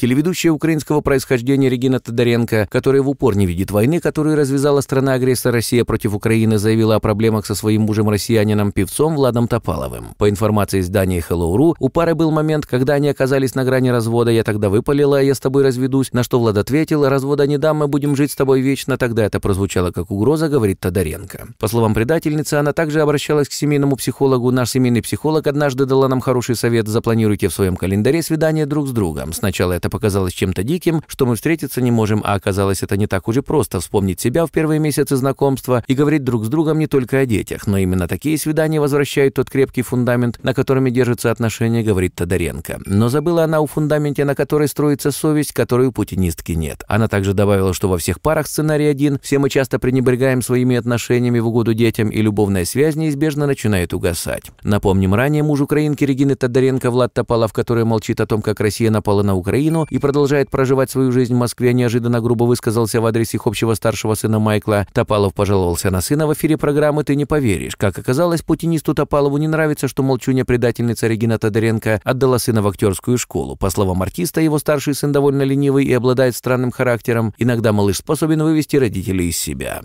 Телеведущая украинского происхождения Регина Тодоренко, которая в упор не видит войны, которую развязала страна-агрессор Россия против Украины, заявила о проблемах со своим мужем-россиянином-певцом Владом Топаловым. По информации издания Hello.ru, у пары был момент, когда они оказались на грани развода, я тогда выпалила, я с тобой разведусь, на что Влад ответил, развода не дам, мы будем жить с тобой вечно, тогда это прозвучало как угроза, говорит Тодоренко. По словам предательницы, она также обращалась к семейному психологу. Наш семейный психолог однажды дала нам хороший совет, запланируйте в своем календаре свидание друг с другом. Сначала это показалось чем-то диким, что мы встретиться не можем, а оказалось это не так уже просто вспомнить себя в первые месяцы знакомства и говорить друг с другом не только о детях, но именно такие свидания возвращают тот крепкий фундамент, на котором держатся отношения, говорит Тодоренко. Но забыла она о фундаменте, на которой строится совесть, которой у путинистки нет. Она также добавила, что во всех парах сценарий один, все мы часто пренебрегаем своими отношениями в угоду детям, и любовная связь неизбежно начинает угасать. Напомним, ранее муж украинки Регины Тодоренко Влад Топалов, который молчит о том, как Россия напала на Украину и продолжает проживать свою жизнь в Москве, неожиданно грубо высказался в адрес их общего старшего сына Майкла. Топалов пожаловался на сына в эфире программы «Ты не поверишь». Как оказалось, путинисту Топалову не нравится, что молчуня предательница Регина Тодоренко отдала сына в актерскую школу. По словам артиста, его старший сын довольно ленивый и обладает странным характером. Иногда малыш способен вывести родителей из себя.